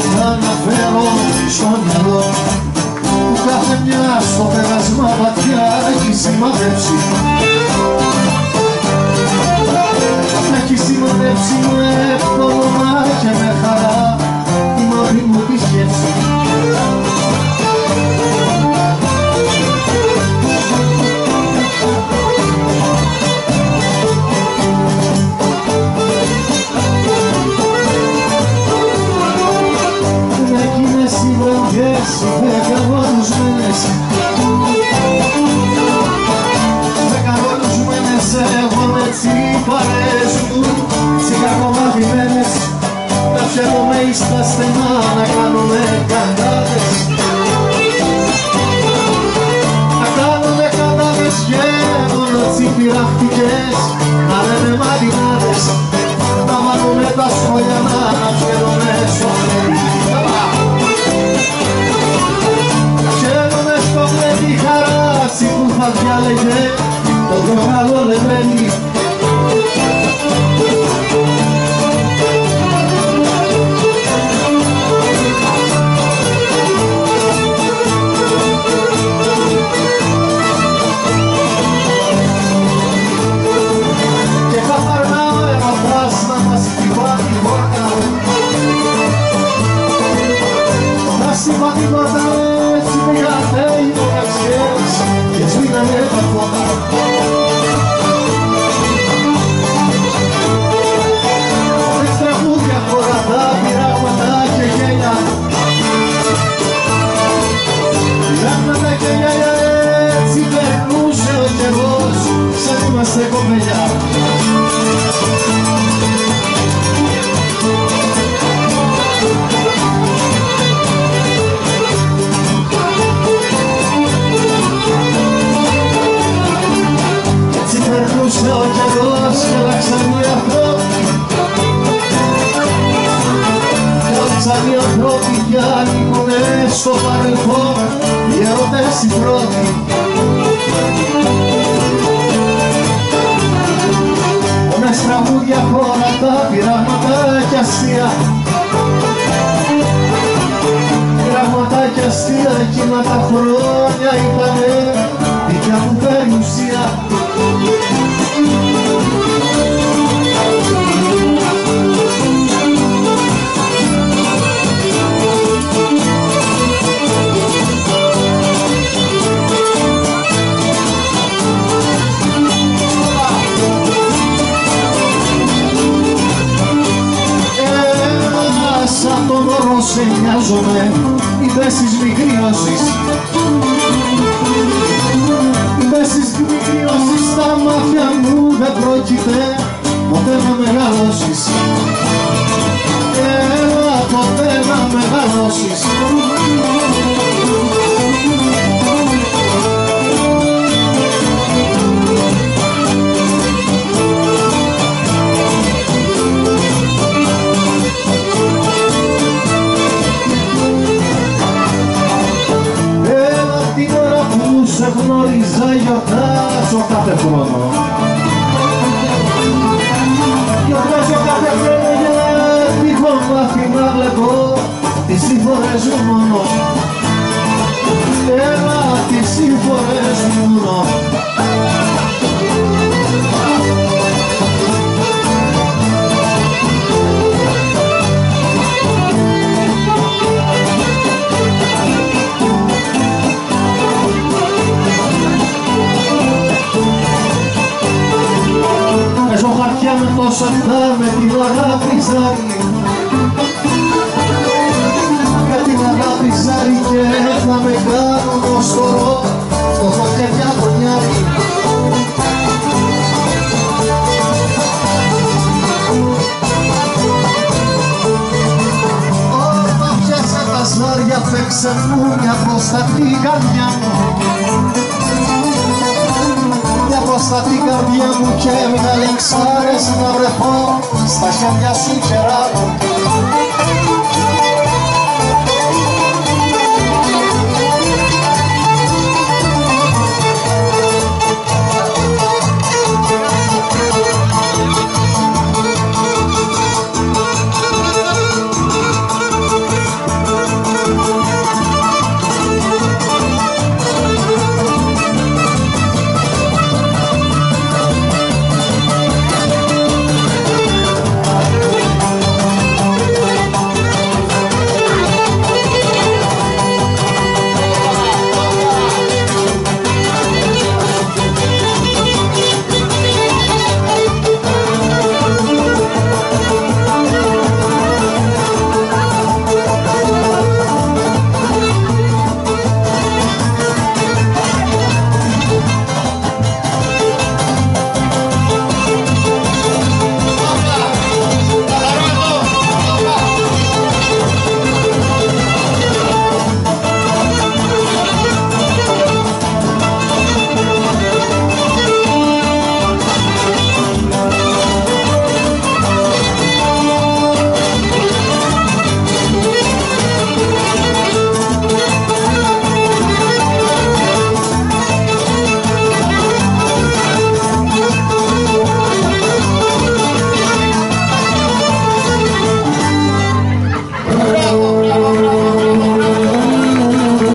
σε θα αναφέρω στο μυαλό. Που κάθε μια στο πέρασμα βαθιά έχει σημαδέψει. Έχει σημαδέψει με όνομα βραδιές δεκαγωνισμένες Δεκαγωνισμένες εγώ με τσίπαρες μου Τσιγαρομαθημένες Να φέρομαι εις τα στενά να κάνουμε καντάδες Να κάνουμε καντάδες και μόνο τσιπηραχτικές Να λέμε μαδινάδες Να βάλουμε τα σχόλια και αλλάξαν οι ανθρώποι και ανήκουνε στο παρελθόν οι ερωτές οι πρώτοι. Μες τραγούδια χώρατα, πειράματα και αστεία. Πειράματα και αστεία εκείνα τα χρόνια ήτανε δικιά μου σε νοιάζομαι είπες στις μικριώσεις γιορτάζω κάθε χρόνο. Γιορτάζω κάθε χρόνο γιατί έχω μάθει να βλέπω τις σύμφωνες μου μόνο. Έλα τις σύμφωνες μου μόνο χαρτιά με τόσα αυτά με την αγάπη ζάρι. Με την αγάπη ζάρι και θα με κάνουν ως χορό στο χωκεριά κονιάρι Όταν πιάσα τα ζάρια παίξε μου μια προστατή καρδιά μου στα την καρδιά μου και μην αλεξάρες να βρεθώ. Στα χέρια σου